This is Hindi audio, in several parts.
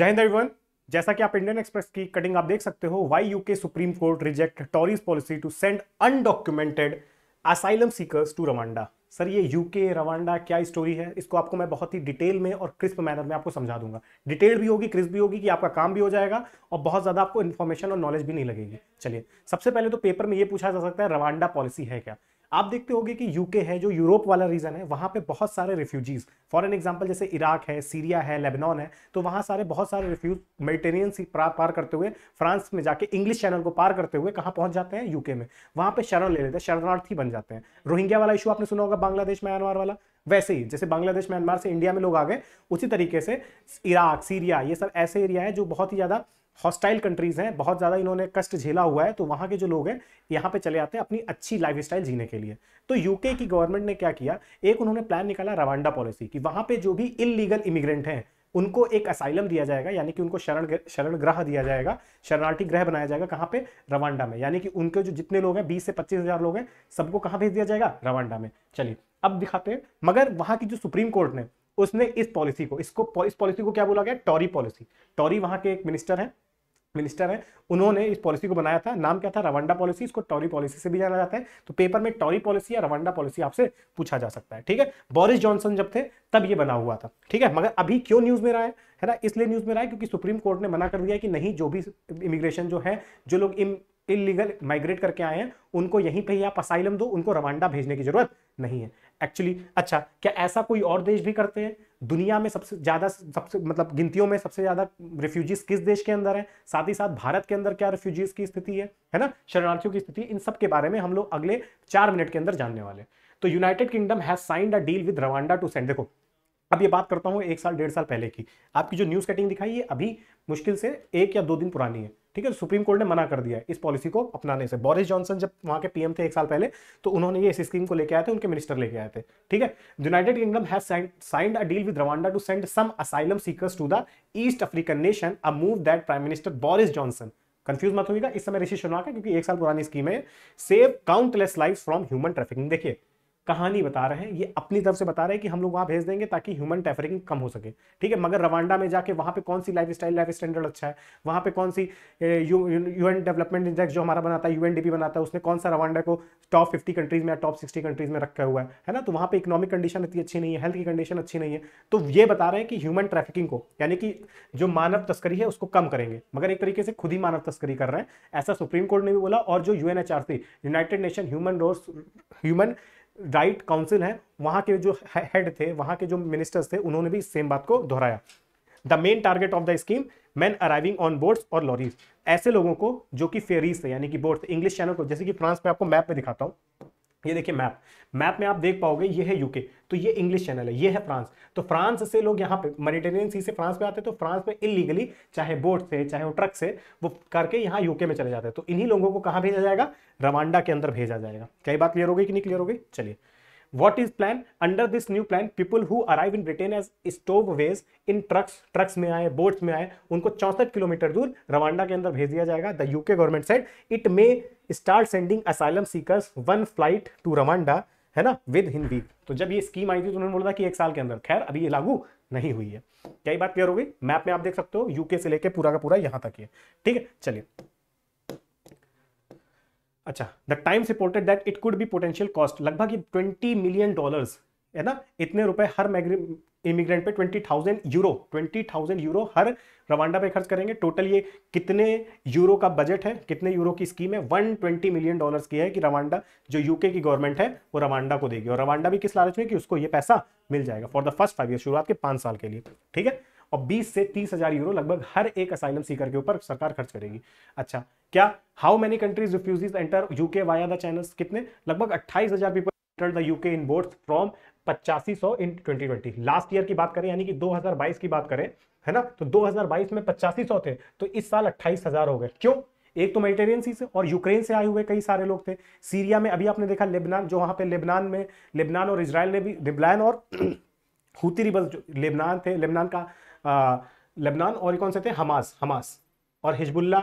जय हिंद एवरीवन जैसा कि आप इंडियन एक्सप्रेस की कटिंग आप देख सकते हो why UK supreme court reject Tories policy to send undocumented asylum seekers to Rwanda sir ये यूके रवांडा क्या स्टोरी है? इसको आपको मैं बहुत ही डिटेल में और क्रिस्प मैनर में आपको समझा दूँगा। डिटेल भी होगी क्रिस्प भी होगी कि आपका काम भी हो जाएगा और बहुत ज़्यादा आपको इन्फॉर्मेशन और नॉलेज भी नहीं लगेगी। चलिए, सबसे पहले तो पेपर में ये पूछा जा सकता है रवांडा पॉलिसी है क्या? आप देखते होंगे कि यूके है जो यूरोप वाला रीजन है वहाँ पे बहुत सारे रिफ्यूजीज फॉर एन एग्ज़ाम्पल जैसे इराक है सीरिया है लेबनान है तो वहाँ सारे बहुत सारे रिफ्यूज मेडिटेरियन सी पार, करते हुए फ्रांस में जाके इंग्लिश चैनल को पार करते हुए कहाँ पहुँच जाते हैं? यूके में। वहाँ पे शरण ले लेते हैं शरणार्थी बन जाते हैं। रोहिंग्या वाला इशू आपने सुना होगा बांग्लादेश म्यांमार वाला? वैसे ही जैसे बांग्लादेश म्यांमार से इंडिया में लोग आ गए उसी तरीके से इराक सीरिया ये सब ऐसे एरिया है जो बहुत ही ज़्यादा हॉस्टाइल कंट्रीज़ हैं, बहुत ज़्यादा इन्होंने कष्ट झेला हुआ है तो वहाँ के जो लोग हैं, यहाँ पे चले आते हैं अपनी अच्छी लाइफ स्टाइल जीने के लिए। तो यूके की गवर्नमेंट ने क्या किया? एक उन्होंने प्लान निकाला रवांडा पॉलिसी कि। वहाँ पे जो भी इलीगल इमिग्रेंट हैं, उनको एक असाइलम दिया जाएगा, यानी कि उनको शरण शरण ग्रह दिया जाएगा, शरणार्थी ग्रह बनाया जाएगा कहाँ पे? रवांडा में। यानी कि उनके जो जितने लोग हैं, बीस से पच्चीस हज़ार लोग हैं, सबको कहाँ भेज दिया जाएगा? रवांडा में। चलिए, अब दिखाते हैं। मगर वहाँ की जो सुप्रीम कोर्ट ने उसने इस पॉलिसी को, इसको, इस पॉलिसी को क्या बोला गया? टॉरी पॉलिसी। टॉरी वहाँ के एक मिनिस्टर है मिनिस्टर है। उन्होंने इस पॉलिसी को बनाया था। नाम क्या था? Rwanda policy. इसको टॉरी पॉलिसी से भी जाना जाता है। तो पेपर में टॉरी पॉलिसी या रवांडा पॉलिसी आपसे पूछा जा सकता है, ठीक है? बोरिस जॉनसन जब थे, तब ये बना हुआ था, ठीक है? मगर अभी क्यों न्यूज़ में रहा है? है ना? इसलिए न्यूज़ में रहा है क्योंकि सुप्रीम कोर्ट ने मना कर दिया कि नहीं, जो भी इमिग्रेशन जो है, जो लोग इलीगल माइग्रेट करके आए हैं, उनको यहीं पे ही आप असाइलम दो, उनको रवांडा भेजने की ज़रूरत नहीं है। एक्चुअली अच्छा क्या ऐसा कोई और देश भी करते हैं? दुनिया में सबसे ज़्यादा, सबसे मतलब गिनतियों में सबसे ज़्यादा रिफ्यूजीज किस देश के अंदर है? साथ ही साथ भारत के अंदर क्या रिफ्यूजीज की स्थिति है? है ना? शरणार्थियों की स्थिति, इन सब के बारे में हम लोग अगले चार मिनट के अंदर जानने वाले तो United Kingdom has signed a deal with Rwanda to send देखो, अब ये बात करता हूँ एक साल, डेढ़ साल पहले की। आपकी जो न्यूज़ कटिंग दिखाई है अभी मुश्किल से एक या दो दिन पुरानी है। ठीक है सुप्रीम कोर्ट ने मना कर दिया इस पॉलिसी को अपनाने से। बोरिस जॉनसन जब वहाँ के पीएम थे एक साल पहले तो उन्होंने ये इस स्कीम को लेके आए थे, उनके मिनिस्टर लेके आए थे, ठीक है? United Kingdom has signed a deal with Rwanda to send some asylum seekers to the East African nation a move that Prime Minister Boris Johnson confuse मत होगा इस समय ऋषि सुनाक है क्योंकि एक साल पुरानी स्कीम है save countless life from human trafficking देखिए कहानी बता रहे हैं, ये अपनी तरफ़ से बता रहे हैं कि हम लोग वहाँ भेज देंगे ताकि ह्यूमन ट्रैफिकिंग कम हो सके। ठीक है, मगर रवांडा में जाके वहाँ पे कौन सी लाइफ स्टाइल लाइफ स्टैंडर्ड अच्छा है? वहाँ पे कौन सी यूएन डेवलपमेंट इंडेक्स जो हमारा बनाता है यूएनडीपी बनाता है, उसने कौन सा रवांडा को टॉप फिफ्टी कंट्रीज़ में या टॉप सिक्सटी कंट्रीज़ में रखा हुआ है? है ना? तो वहाँ पर इकोनॉमिक कंडीशन इतनी अच्छी नहीं है हेल्थ की कंडीशन अच्छी नहीं है। तो ये बता रहे हैं कि ह्यूमन ट्रैफिकिंग को, यानी कि जो मानव तस्करी है, उसको कम करेंगे। मगर एक तरीके से खुद ही मानव तस्करी कर रहे हैं, ऐसा सुप्रीम कोर्ट ने भी बोला और जो UNHRC United Nation human human right council है, वहाँ के जो हेड थे, वहाँ के जो मिनिस्टर्स थे, उन्होंने भी सेम बात को दोहराया। The main target of the scheme man arriving on boards और लॉरीज ऐसे लोगों को जो कि फेरीज थे, यानी कि बोर्ड इंग्लिश चैनल को, जैसे कि फ्रांस में आपको मैप में दिखाता हूँ। ये देखिए मैप मैप में आप देख पाओगे ये है यूके तो ये इंग्लिश चैनल है, ये है फ्रांस तो फ्रांस से लोग यहाँ पे मेडिटेरियन सी से फ्रांस में आते हैं तो फ्रांस में इलीगली चाहे बोट से, चाहे वो ट्रक से, वो करके यहाँ यूके में चले जाते हैं तो इन्हीं लोगों को कहाँ भेजा जाएगा? रवांडा के अंदर भेजा जाएगा। क्या बात क्लियर हो गई कि नहीं क्लियर हो गई? चलिए। What is plan? Under this new plan, people who arrive in britain as stowaways in trucks trucks में आए, boats में आए, उनको चौसठ किलोमीटर दूर रवांडा के अंदर भेज दिया जाएगा the UK government side it may start sending asylum seekers one flight to Rwanda है ना विद वीक तो जब ये स्कीम आई थी तो उन्होंने बोला था कि एक साल के अंदर। खैर, अभी ये लागू नहीं हुई है। क्या बात क्लियर हो गई? मैप में आप देख सकते हो यूके से लेके पूरा का पूरा यहाँ तक है ठीक है, चलिए। अच्छा the Times reported that it could be potential cost लगभग ट्वेंटी मिलियन डॉलर्स है ना, इतने रुपए हर इमिग्रेंट पे twenty thousand euro twenty thousand euro हर रवांडा पे खर्च करेंगे। टोटल ये कितने यूरो का बजट है, कितने यूरो की स्कीम है? वन ट्वेंटी मिलियन डॉलर्स की है कि रवांडा जो यूके की गवर्नमेंट है, वो रवांडा को देगी। और रवांडा भी किस लालच में कि उसको ये पैसा मिल जाएगा for the first five year शुरुआत के पाँच साल के लिए। ठीक है? और 20 से तीस यूरो लगभग हर एक असाइलम सीकर के ऊपर सरकार खर्च करेगी। अच्छा क्या how many countries refugees enter UK via the channels कितने? लगभग अट्ठाईस हज़ार enter the UK in board from पचासी सौ इन 2020 लास्ट ईयर की बात करें, यानी कि 2022 की बात करें, है ना? तो 2022 में पचासी सौ थे तो इस साल अट्ठाईस हज़ार हो गए। क्यों? एक तो मेडिटेरियन सी से और यूक्रेन से आए हुए कई सारे लोग थे। सीरिया में अभी आपने देखा लेबनान जो वहाँ पे लेबनान में लेबनान और इसराइल ने भी लेबनान और हुती रिबल जो लेबनान थे लेबनान का लेबनान और कौन से थे? हमास हमास और हिजबुल्ला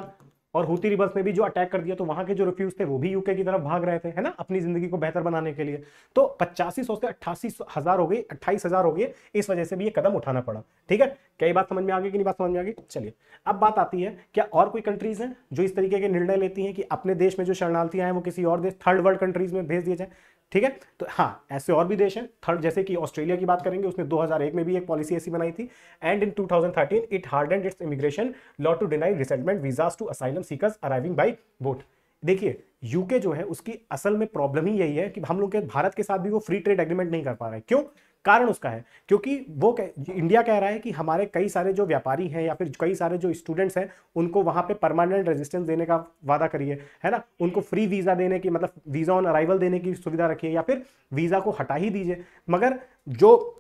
और हुती रिबल्स ने भी जो अटैक कर दिया तो वहाँ के जो रिफ्यूज थे, वो भी यूके की तरफ़ भाग रहे थे, है ना, अपनी ज़िंदगी को बेहतर बनाने के लिए। तो पचासी सौ से अट्ठासी हज़ार हो गई, अट्ठाईस हज़ार हो गए, इस वजह से भी ये कदम उठाना पड़ा, ठीक है? क्या बात समझ में आ गई कि नहीं बात समझ में आ गई? चलिए, अब बात आती है, क्या और कोई कंट्रीज़ है जो इस तरीके के निर्णय लेती है कि अपने देश में जो शरणार्थी आए वो किसी और देश थर्ड वर्ल्ड कंट्रीज़ में भेज दिए जाए? ठीक है? तो हाँ ऐसे और भी देश हैं। थर्ड जैसे कि ऑस्ट्रेलिया की बात करेंगे, उसने 2001 में भी एक पॉलिसी ऐसी बनाई थी। And in 2013 it hard and its immigration law to deny resettlement visas to asylum seekers arriving by boat देखिए यूके जो है, उसकी असल में प्रॉब्लम ही यही है कि हम लोग के भारत के साथ भी वो फ्री ट्रेड एग्रीमेंट नहीं कर पा रहे क्यों? कारण उसका है। क्योंकि वो कह, इंडिया कह रहा है कि हमारे कई सारे जो व्यापारी हैं या फिर कई सारे जो स्टूडेंट्स हैं उनको वहाँ पे परमानेंट रेजिस्टेंस देने का वादा करिए है ना? उनको फ्री वीज़ा देने की मतलब वीज़ा ऑन अराइवल देने की सुविधा रखिए या फिर वीज़ा को हटा ही दीजिए। मगर जो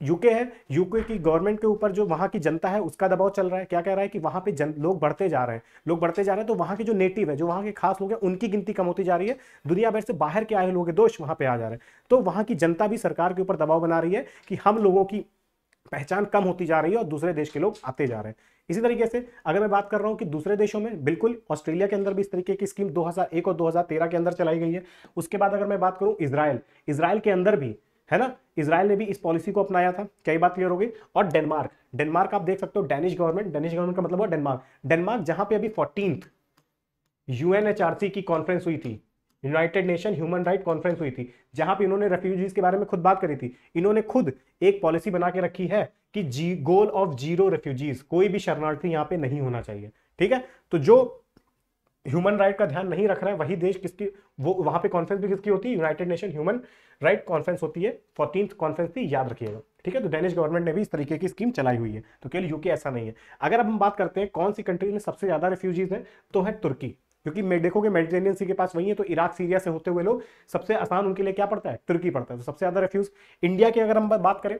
यूके है यूके की गवर्नमेंट के ऊपर जो वहाँ की जनता है, उसका दबाव चल रहा है। क्या कह रहा है कि वहाँ पे जन, लोग बढ़ते जा रहे हैं। लोग बढ़ते जा रहे हैं तो वहाँ के जो नेटिव है, जो वहाँ के खास लोग हैं, उनकी गिनती कम होती जा रही है। दुनिया भर से बाहर के आए लोग दोष वहाँ पे आ जा रहे हैं। तो वहाँ की जनता भी सरकार के ऊपर दबाव बना रही है कि हम लोगों की पहचान कम होती जा रही है और दूसरे देश के लोग आते जा रहे हैं। इसी तरीके से अगर मैं बात कर रहा हूँ कि दूसरे देशों में, बिल्कुल ऑस्ट्रेलिया के अंदर भी इस तरीके की स्कीम 2001 और 2013 के अंदर चलाई गई है। उसके बाद अगर मैं बात करूँ इसराइल इसराइल के अंदर भी है ना? इसराइल ने भी इस पॉलिसी को अपनाया था। कई बात क्लियर हो गई? और डेनमार्क। डेनमार्क आप देख सकते हो, डेनिश गवर्नमेंट डेनिश गवर्नमेंट का मतलब डेनमार्क। डेनमार्क जहाँ पे अभी फोर्टीन यूएनएचआरसी की कॉन्फ्रेंस हुई थी United Nation human right conference हुई थी, जहाँ पे इन्होंने रेफ्यूजीज के बारे में खुद बात करी थी। इन्होंने खुद एक पॉलिसी बना के रखी है कि जी गोल ऑफ़ ज़ीरो रेफ्यूजीज कोई भी शरणार्थी यहाँ पे नहीं होना चाहिए। ठीक है? तो जो ह्यूमन राइट का ध्यान नहीं रख रहा है, वही देश किसकी, वो वहाँ पे कॉन्फ्रेंस भी किसकी होती है? United Nation human right conference होती है। फोर्टीन कॉन्फ्रेंस थी याद रखिएगा। ठीक है? तो डेनिश गवर्नमेंट ने भी इस तरीके की स्कीम चलाई हुई है। तो केवल यूके ऐसा नहीं है। अगर अब हम बात करते हैं, कौन सी कंट्री में सबसे ज़्यादा रिफ्यूजीज है तो है तुर्की क्योंकि मैं देखोगे मेडिटेरियन सी के पास वही है तो इराक सीरिया से होते हुए लोग सबसे आसान उनके लिए क्या पड़ता है? तुर्की पड़ता है। तो सबसे ज़्यादा रिफ्यूज इंडिया की अगर हम बात करें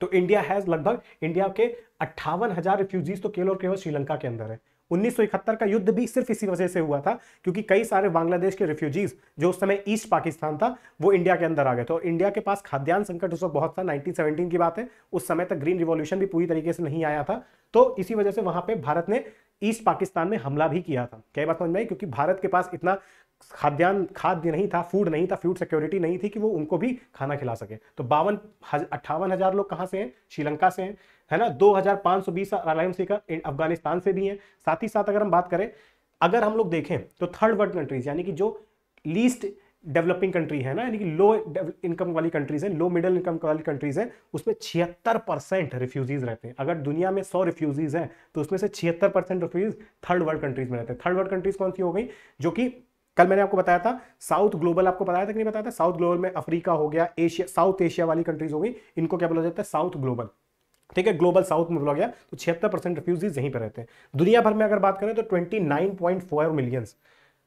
तो इंडिया हैज़ लगभग इंडिया के अट्ठावन हज़ार रिफ्यूजीज तो केवल और केवल श्रीलंका के अंदर है। 1971 का युद्ध भी सिर्फ़ इसी वजह से हुआ था क्योंकि कई सारे बांग्लादेश के रिफ्यूजीज जो उस समय ईस्ट पाकिस्तान था, वो इंडिया के अंदर आ गए थे। और इंडिया के पास खाद्यान्न संकट उस वक्त बहुत था 1917 की बात है। उस समय तक ग्रीन रिवॉल्यूशन भी पूरी तरीके से नहीं आया था। तो इसी वजह से वहाँ पर भारत ने ईस्ट पाकिस्तान में हमला भी किया था। क्या बात समझ में क्योंकि भारत के पास इतना खाद्यान्न, खाद्य नहीं था फ़ूड नहीं था फ़ूड सिक्योरिटी नहीं थी कि वो उनको भी खाना खिला सके। तो बावन अट्ठावन हज़ार लोग कहाँ से हैं? श्रीलंका से हैं। है ना? दो हज़ार पाँच सौ बीस अलायंस सीकर अफ़गानिस्तान से भी हैं। साथ ही साथ अगर हम बात करें, अगर हम लोग देखें तो थर्ड वर्ल्ड कंट्रीज़ यानी कि जो लीस्ट डेवलपिंग कंट्री है ना, यानी कि लो इनकम वाली कंट्रीज़ हैं लो मिडिल इनकम वाली कंट्रीज़ हैं, उसमें छिहत्तर परसेंट रिफ्यूजीज रहते हैं। अगर दुनिया में सौ रिफ्यूजीज हैं तो उसमें से छिहत्तर percent refuge third world countries में रहते हैं। थर्ड वर्ल्ड कंट्रीज़ कौन सी हो गई? जो कि कल मैंने आपको बताया था साउथ ग्लोबल आपको बताया था कि नहीं बताया था? साउथ ग्लोबल में अफ्रीका हो गया एशिया साउथ एशिया वाली कंट्रीज़ हो गई। इनको क्या बोला जाता है? साउथ ग्लोबल ठीक है ग्लोबल साउथ में बोला गया तो छिहत्तर परसेंट रिफ्यूजीज यहीं पर रहते हैं। दुनिया भर में अगर बात करें तो twenty nine point four millions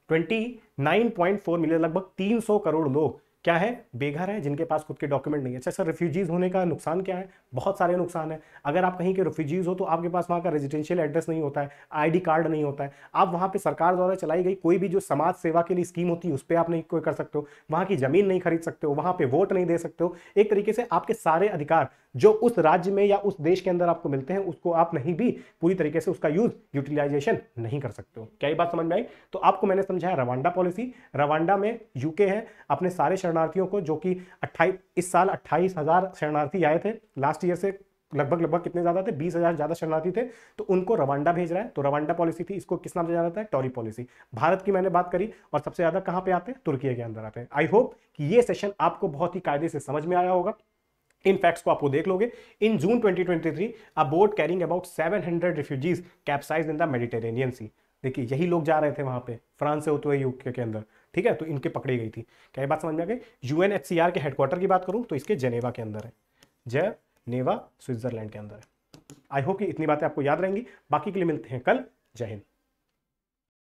twenty nine point four million लगभग तीन सौ करोड़ लोग क्या है? बेघर है, जिनके पास खुद के डॉक्यूमेंट नहीं है। अच्छा सर रिफ्यूजीज होने का नुकसान क्या है? बहुत सारे नुकसान है। अगर आप कहीं के रिफ्यूजीज हो तो आपके पास वहाँ का रेजिडेंशियल एड्रेस नहीं होता है आईडी कार्ड नहीं होता है। आप वहाँ पे सरकार द्वारा चलाई गई कोई भी जो समाज सेवा के लिए स्कीम होती है, उस पर आप नहीं कोई कर सकते हो। वहाँ की ज़मीन नहीं खरीद सकते हो, वहाँ पे वोट नहीं दे सकते हो। एक तरीके से आपके सारे अधिकार जो उस राज्य में या उस देश के अंदर आपको मिलते हैं, उसको आप नहीं भी पूरी तरीके से उसका यूज़ यूटिलाइजेशन नहीं कर सकते हो। क्या ये बात समझ में आई? तो आपको मैंने समझाया रवांडा पॉलिसी रवांडा में यूके है, अपने सारे शरणार्थियों को जो कि अट्ठाईस इस साल अट्ठाईस हज़ार शरणार्थी आए थे। लास्ट ईयर से लगभग लगभग कितने ज़्यादा थे? बीस हज़ार ज़्यादा शरणार्थी थे। तो उनको रवांडा भेज रहा है। तो रवांडा पॉलिसी थी। इसको किस नाम से जाना जाता है? टॉरी पॉलिसी भारत की मैंने बात करी और सबसे ज़्यादा कहाँ पे आते हैं? तुर्की के अंदर आते हैं। आई होप कि ये सेशन आपको बहुत ही कायदे से समझ में आया होगा। इन फैक्ट्स को आपको देख लोगे। In June 2023 a boat carrying about 700 refugees capsize in the Mediterranean sea देखिए, यही लोग जा रहे थे वहाँ पे। फ्रांस से होते हुए यूके के अंदर। ठीक है? तो इनके पकड़ी गई थी। क्या ये बात समझ में आ गई? यूएनएचसीआर के हेडक्वार्टर की बात करूँ तो इसके जेनेवा के अंदर है। जय नेवा स्विट्जरलैंड के अंदर है। आई होप कि इतनी बातें आपको याद रहेंगी। बाकी के लिए मिलते हैं कल। जय हिंद।